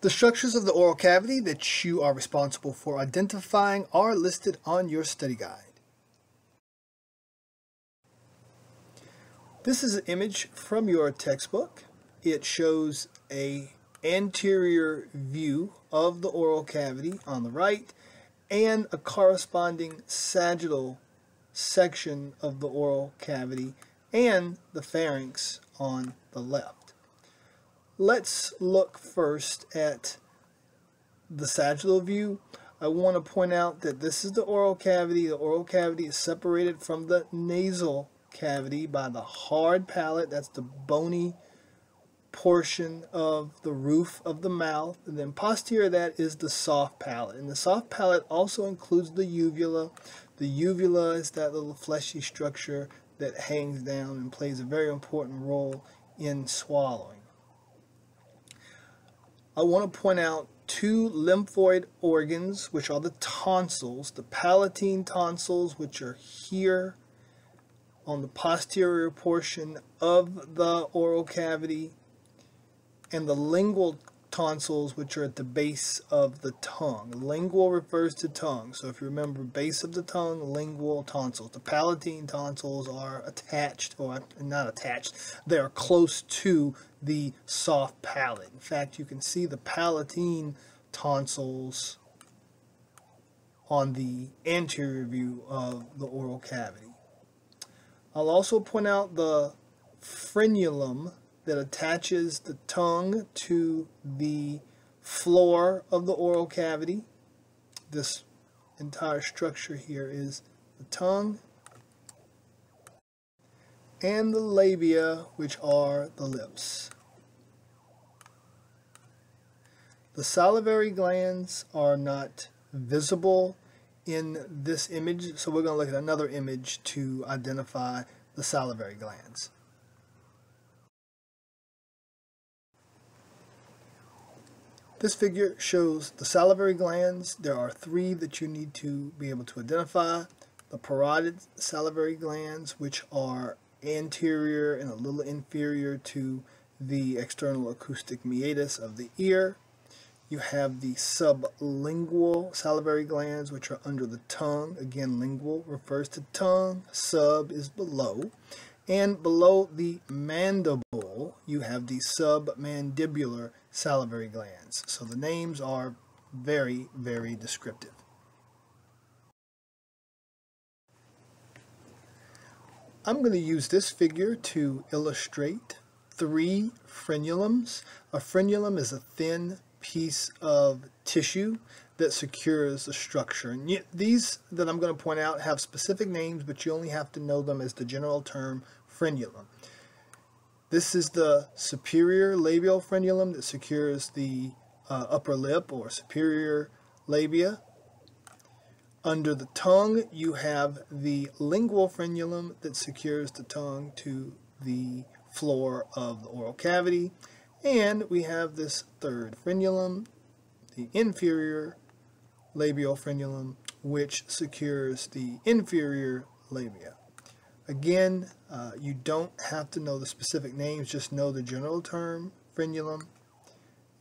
The structures of the oral cavity that you are responsible for identifying are listed on your study guide. This is an image from your textbook. It shows a anterior view of the oral cavity on the right and a corresponding sagittal section of the oral cavity and the pharynx on the left. Let's look first at the sagittal view. I want to point out that this is the oral cavity. The oral cavity is separated from the nasal cavity by the hard palate. That's the bony portion of the roof of the mouth. And then posterior that is the soft palate. And the soft palate also includes the uvula. The uvula is that little fleshy structure that hangs down and plays a very important role in swallowing. I want to point out two lymphoid organs, which are the tonsils, the palatine tonsils, which are here on the posterior portion of the oral cavity, and the lingual tonsils, which are at the base of the tongue. Lingual refers to tongue. So if you remember, base of the tongue, lingual tonsils. The palatine tonsils are attached, or not attached, they are close to the soft palate. In fact, you can see the palatine tonsils on the anterior view of the oral cavity. I'll also point out the frenulum that attaches the tongue to the floor of the oral cavity. This entire structure here is the tongue and the labia, which are the lips. The salivary glands are not visible in this image, so we're going to look at another image to identify the salivary glands. This figure shows the salivary glands. There are three that you need to be able to identify. The parotid salivary glands, which are anterior and a little inferior to the external acoustic meatus of the ear. You have the sublingual salivary glands, which are under the tongue. Again, lingual refers to tongue. Sub is below. And below the mandible, you have the submandibular salivary glands. So the names are very, very descriptive. I'm going to use this figure to illustrate three frenulums. A frenulum is a thin piece of tissue that secures a structure. And these that I'm going to point out have specific names, but you only have to know them as the general term frenulum. This is the superior labial frenulum that secures the uh, upper lip or superior labia. Under the tongue, you have the lingual frenulum that secures the tongue to the floor of the oral cavity. And we have this third frenulum, the inferior labial frenulum, which secures the inferior labia. Again, uh, you don't have to know the specific names, just know the general term, frenulum.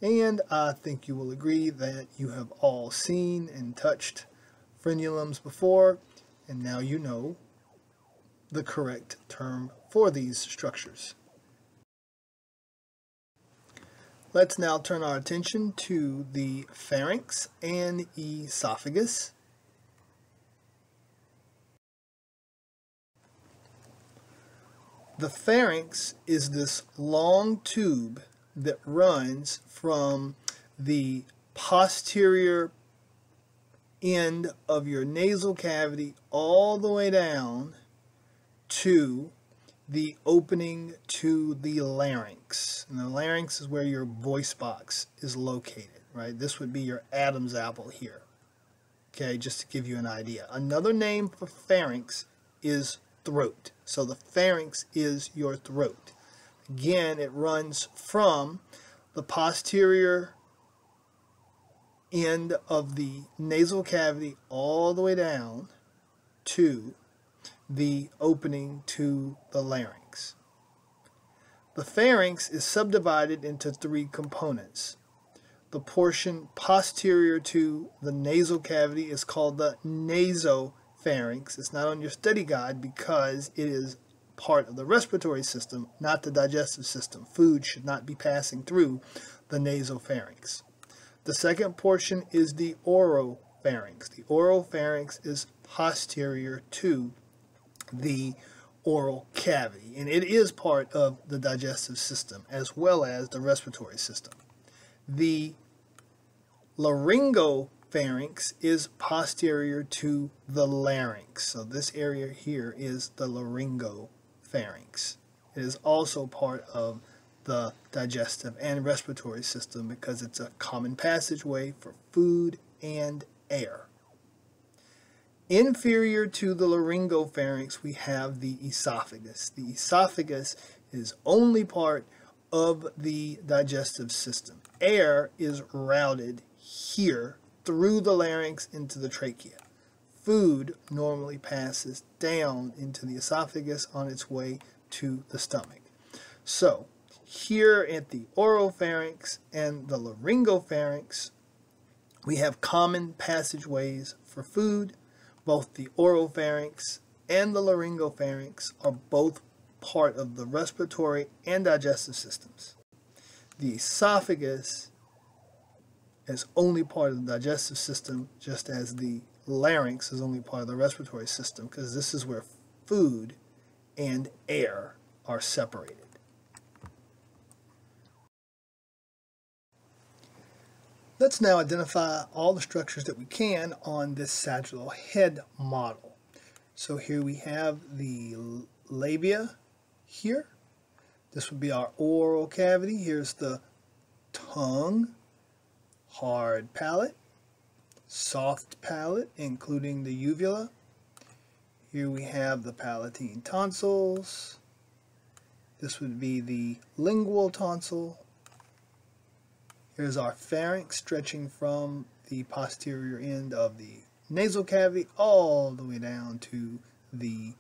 And I think you will agree that you have all seen and touched frenulums before, and now you know the correct term for these structures. Let's now turn our attention to the pharynx and esophagus. The pharynx is this long tube that runs from the posterior end of your nasal cavity all the way down to the opening to the larynx. And the larynx is where your voice box is located, right? This would be your Adam's apple here. Okay, just to give you an idea. Another name for pharynx is throat. So the pharynx is your throat. Again, it runs from the posterior end of the nasal cavity all the way down to the opening to the larynx. The pharynx is subdivided into three components. The portion posterior to the nasal cavity is called the nasopharynx. It's not on your study guide because it is part of the respiratory system, not the digestive system. Food should not be passing through the nasopharynx. The second portion is the oropharynx. The oropharynx is posterior to the oral cavity, and it is part of the digestive system as well as the respiratory system. The laryngopharynx is posterior to the larynx. So this area here is the laryngopharynx. It is also part of the digestive and respiratory system because it's a common passageway for food and air. Inferior to the laryngopharynx, we have the esophagus. The esophagus is only part of the digestive system. Air is routed here through the larynx into the trachea. Food normally passes down into the esophagus on its way to the stomach. So, here at the oropharynx and the laryngopharynx, we have common passageways for food, both the oropharynx and the laryngopharynx are both part of the respiratory and digestive systems. The esophagus is only part of the digestive system, just as the larynx is only part of the respiratory system, because this is where food and air are separated. Let's now identify all the structures that we can on this sagittal head model. So here we have the labia here. This would be our oral cavity. Here's the tongue, hard palate, soft palate, including the uvula. Here we have the palatine tonsils. This would be the lingual tonsil, Here's our pharynx stretching from the posterior end of the nasal cavity all the way down to the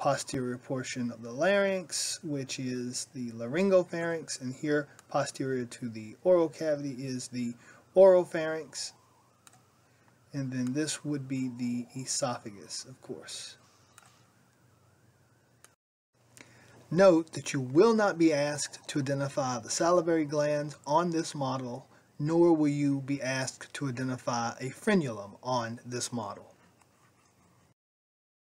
posterior portion of the larynx, which is the laryngopharynx, and here posterior to the oral cavity is the oropharynx, and then this would be the esophagus, of course. Note that you will not be asked to identify the salivary glands on this model, nor will you be asked to identify a frenulum on this model.